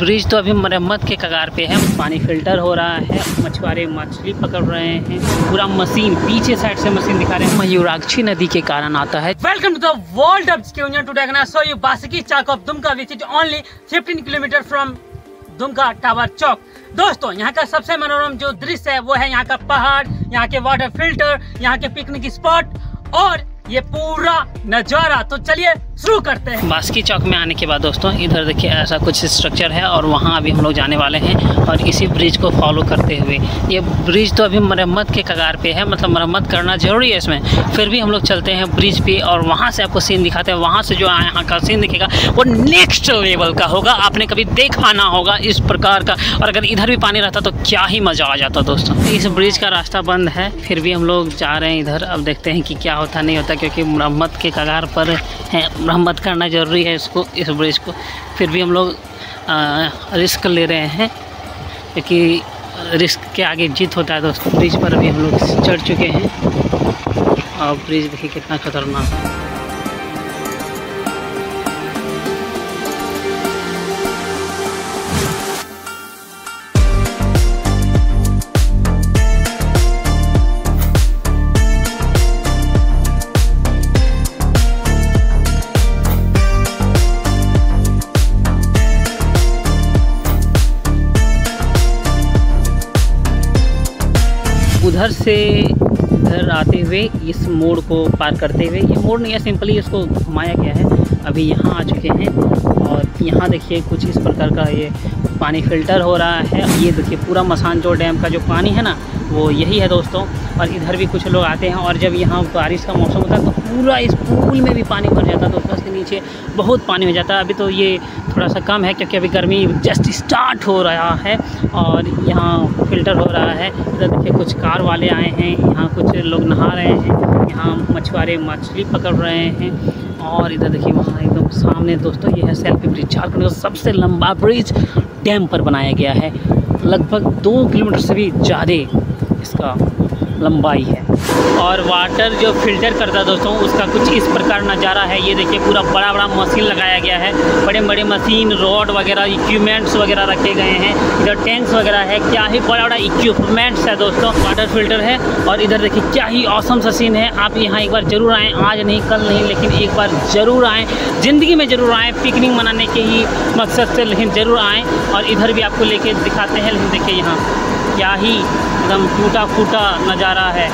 Bridge तो अभी मरम्मत के कगार पे है पानी फ़िल्टर हो रहा है मछुआरे मछली पकड़ रहे हैं पूरा मशीन पीछे साइड से मशीन दिखा रहे हैं मयूराक्षी नदी के कारण आता है of Union today. I'm gonna show you Basiki Chowk of Dumka, which is 15 kilometer from Dumka tower चौक दोस्तों यहाँ का सबसे मनोरम जो दृश्य है वो है यहाँ का पहाड़ यहाँ के वाटर फ़िल्टर यहाँ के पिकनिक स्पॉट और ये पूरा नज़ारा। तो चलिए शुरू करते हैं। बास्की चौक में आने के बाद दोस्तों, इधर देखिए ऐसा कुछ स्ट्रक्चर है और वहाँ अभी हम लोग जाने वाले हैं और इसी ब्रिज को फॉलो करते हुए। ये ब्रिज तो अभी मरम्मत के कगार पे है मतलब मरम्मत करना ज़रूरी है इसमें। फिर भी हम लोग चलते हैं ब्रिज पे और वहाँ से आपको सीन दिखाते हैं। वहाँ से जो यहाँ का सीन दिखेगा, वो नेक्स्ट लेवल का होगा। आपने कभी देखा ना होगा इस प्रकार का। और अगर इधर भी पानी रहता तो क्या ही मज़ा आ जाता दोस्तों। इस ब्रिज का रास्ता बंद है, फिर भी हम लोग जा रहे हैं इधर। अब देखते हैं कि क्या होता, नहीं होता। क्योंकि मरम्मत के कगार पर है। मरम्मत करना ज़रूरी है इसको, इस ब्रिज को। फिर भी हम लोग रिस्क ले रहे हैं, क्योंकि रिस्क के आगे जीत होता है दोस्तों ब्रिज पर भी हम लोग चढ़ चुके हैं। और ब्रिज देखिए कितना खतरनाक है। उधर से इधर आते हुए इस मोड़ को पार करते हुए, ये मोड़ नहीं है, सिंपली इसको घुमाया गया है। अभी यहाँ आ चुके हैं और यहाँ देखिए कुछ इस प्रकार का ये पानी फ़िल्टर हो रहा है। ये देखिए पूरा मसानजोर डैम का जो पानी है ना, वो यही है दोस्तों। और इधर भी कुछ लोग आते हैं और जब यहाँ बारिश का मौसम होता है तो पूरा इस पूल में भी पानी भर जाता दोस्तों इसके नीचे बहुत पानी हो जाता। है अभी तो ये थोड़ा सा कम है, क्योंकि अभी गर्मी जस्ट स्टार्ट हो रहा है और यहाँ फ़िल्टर हो रहा है। इधर देखिए, कुछ कार वाले आए हैं, यहाँ कुछ लोग नहा रहे हैं, यहाँ मछुआरे मछली पकड़ रहे हैं और इधर देखिए, वहाँ एकदम सामने दोस्तों ये है सेल्फी ब्रिज। झारखंड का सबसे लंबा ब्रिज डैम पर बनाया गया है। लगभग दो किलोमीटर से भी ज़्यादा इसका लंबाई है। और वाटर जो फ़िल्टर करता है दोस्तों, उसका कुछ इस प्रकार नज़ारा है। ये देखिए, पूरा बड़ा बड़ा मशीन लगाया गया है। बड़े बड़े मशीन रॉड वगैरह इक्विपमेंट्स वगैरह रखे गए हैं। इधर टैंक्स वगैरह है। क्या ही बड़ा बड़ा इक्विपमेंट्स है दोस्तों। वाटर फ़िल्टर है। और इधर देखिए, क्या ही औसम सा सीन है। आप यहाँ एक बार ज़रूर आएँ। आज नहीं, कल नहीं, लेकिन एक बार ज़रूर आएँ। ज़िंदगी में ज़रूर आएँ। पिकनिक मनाने के ही मकसद से लेकिन ज़रूर आएँ। और इधर भी आपको लेके दिखाते हैं। लेकिन देखिए यहाँ। क्या ही एकदम टूटा फूटा नज़ारा है।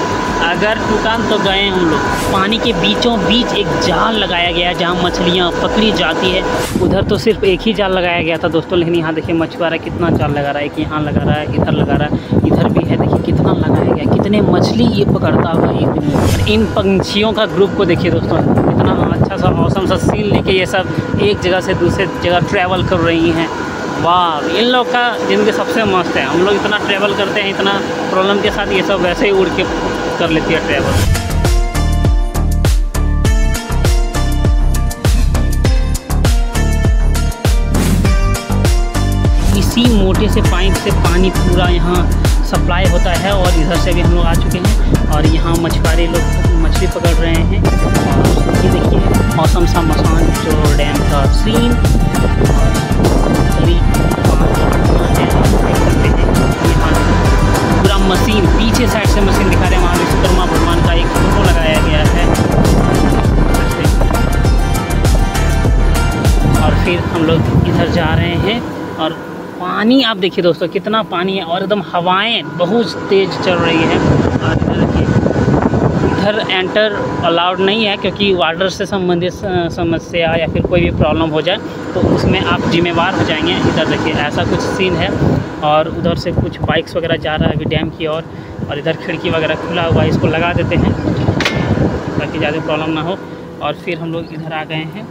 अगर टूटा तो गए हम लोग। पानी के बीचों बीच एक जाल लगाया गया है जहाँ मछलियाँ पकड़ी जाती है। उधर तो सिर्फ़ एक ही जाल लगाया गया था दोस्तों, लेकिन यहाँ देखिए मछुआरा कितना जाल लगा रहा है। एक यहाँ लगा रहा है इधर लगा रहा है, इधर भी है। देखिए कितना लगाया गया, कितने मछली ये पकड़ता हुआ एक इन पंछियों का ग्रुप को देखिए दोस्तों, इतना अच्छा सा मौसम सा सीन लेके ये सब एक जगह से दूसरे जगह ट्रैवल कर रही हैं। वाह, इन लोग का ज़िंदगी सबसे मस्त है। हम लोग इतना ट्रैवल करते हैं, इतना प्रॉब्लम के साथ ये सब वैसे ही उड़ के कर लेती है ट्रैवल इसी मोटे से पाइप से पानी पूरा यहाँ सप्लाई होता है और इधर से भी हम लोग आ चुके हैं और यहाँ मछुआरे लोग मछली पकड़ रहे हैं। और ये देखिए, मौसम सा मसान, जो डैम का सीन पानी आप देखिए दोस्तों कितना पानी है और एकदम हवाएँ बहुत तेज़ चल रही है। और इधर एंटर अलाउड नहीं है क्योंकि वाटर से संबंधित समस्या या फिर कोई भी प्रॉब्लम हो जाए तो उसमें आप जिम्मेवार हो जाएँगे। इधर देखिए ऐसा कुछ सीन है और उधर से कुछ बाइक्स वगैरह जा रहा है अभी डैम की ओर और, और इधर खिड़की वगैरह खुला हुआ है इसको लगा देते हैं ताकि ज़्यादा प्रॉब्लम ना हो और फिर हम लोग इधर आ गए हैं।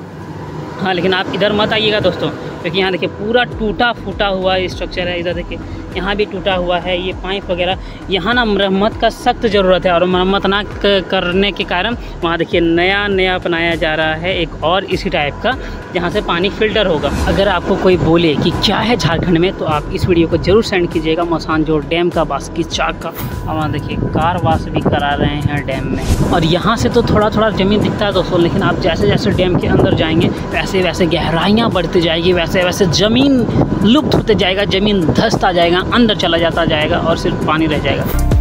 हाँ लेकिन आप इधर मत आइएगा दोस्तों। क्योंकि यहाँ देखिए पूरा टूटा फूटा हुआ स्ट्रक्चर है, इधर देखिए, यहाँ भी टूटा हुआ है, ये पाइप वगैरह। यहाँ ना मरम्मत का सख्त ज़रूरत है और मरम्मत ना करने के कारण वहाँ देखिए नया नया बनाया जा रहा है एक और इसी टाइप का, जहाँ से पानी फ़िल्टर होगा। अगर आपको कोई बोले कि क्या है झारखंड में तो आप इस वीडियो को ज़रूर सेंड कीजिएगा मसानजोर डैम का बास्की चाक का। और वहाँ देखिए, कार वाश भी करा रहे हैं डैम में। और यहाँ से तो थोड़ा थोड़ा ज़मीन दिखता है दोस्तों, लेकिन आप जैसे जैसे डैम के अंदर जाएँगे वैसे वैसे गहराइयाँ बढ़ती जाएगी वैसे वैसे ज़मीन लुप्त होते जाएगा, ज़मीन धंसता जाएगा, अंदर चला जाता जाएगा और सिर्फ़ पानी रह जाएगा।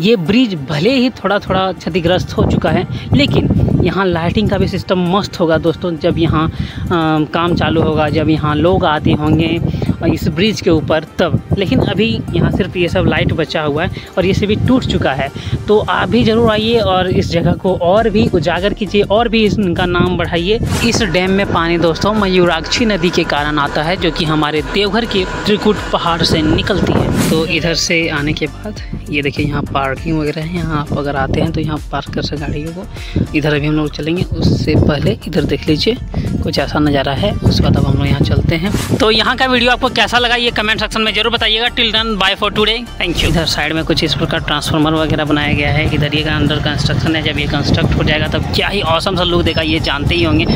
ये ब्रिज भले ही थोड़ा थोड़ा क्षतिग्रस्त हो चुका है, लेकिन यहाँ लाइटिंग का भी सिस्टम मस्त होगा दोस्तों, जब यहाँ काम चालू होगा, जब यहाँ लोग आते होंगे इस ब्रिज के ऊपर तब। लेकिन अभी यहाँ सिर्फ़ ये सब लाइट बचा हुआ है और ये सभी टूट चुका है। तो आप भी ज़रूर आइए और इस जगह को और भी उजागर कीजिए और भी इनका नाम बढ़ाइए। इस डैम में पानी दोस्तों मयूराक्षी नदी के कारण आता है, जो कि हमारे देवघर के त्रिकुट पहाड़ से निकलती है। तो इधर से आने के बाद ये देखिए यहाँ पार्किंग वगैरह है। यहाँ आप अगर आते हैं तो यहाँ पार्क कर सकते गाड़ियों को। इधर अभी हम लोग चलेंगे, उससे पहले इधर देख लीजिए, कुछ ऐसा नज़ारा है। उसके बाद अब हम लोग यहाँ चलते हैं। तो यहाँ का वीडियो आपको कैसा लगा ये कमेंट सेक्शन में ज़रूर बताइएगा। Till then bye for today thank you इधर साइड में कुछ इस प्रकार ट्रांसफार्मर वगैरह बनाया गया है। इधर ये अंडर कंस्ट्रक्शन है। जब ये कंस्ट्रक्ट हो जाएगा, तब क्या ही औसम सा लुक देगा, ये जानते ही होंगे।